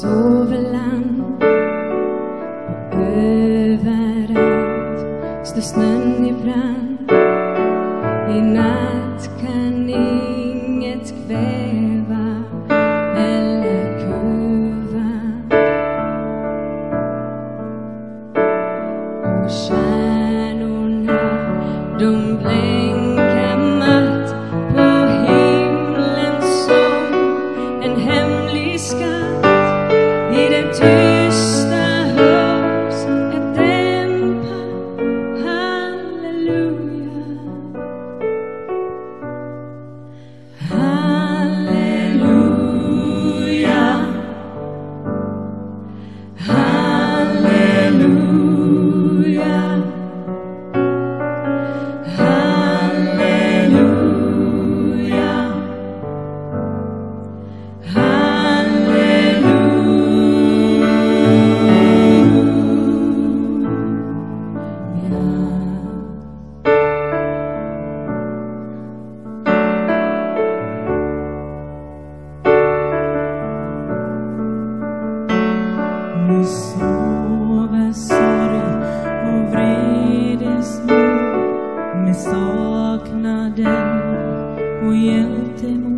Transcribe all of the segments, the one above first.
Soveland och överallt står snön i brand. I natt och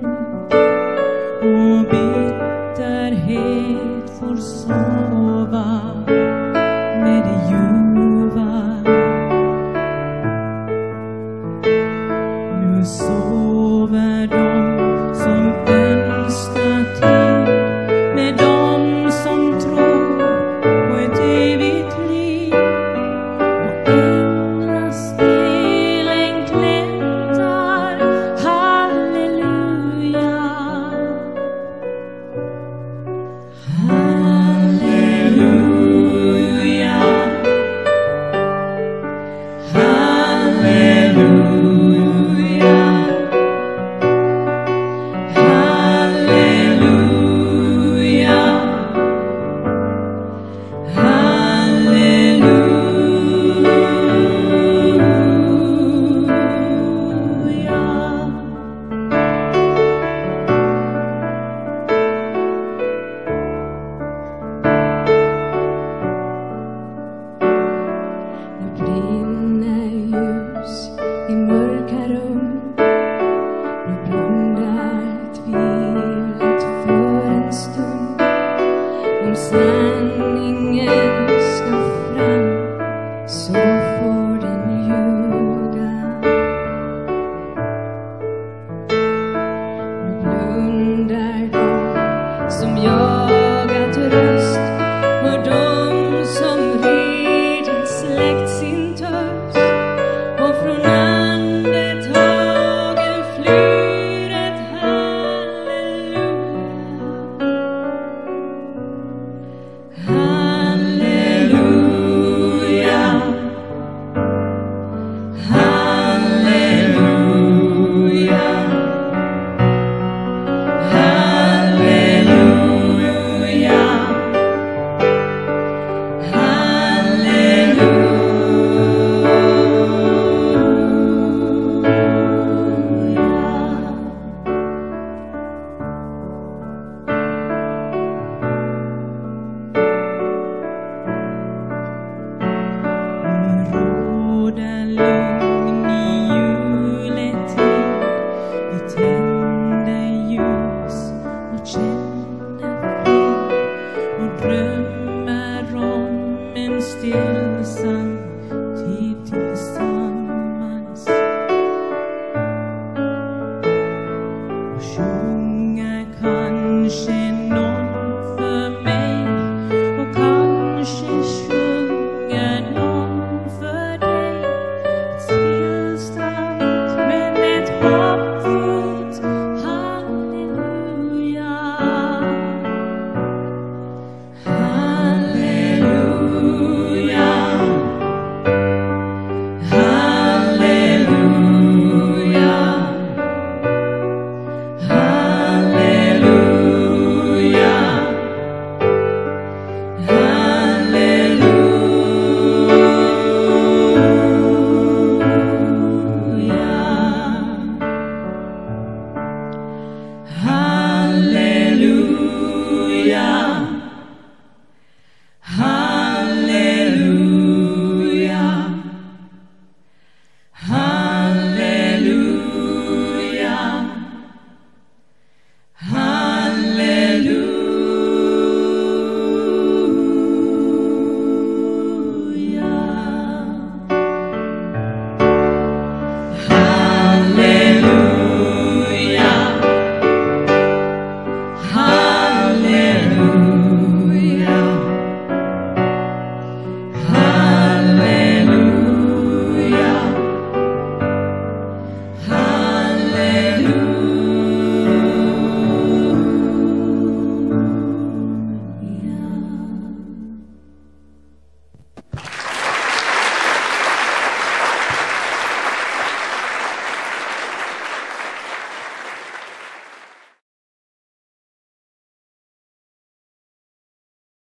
drömmer om en still.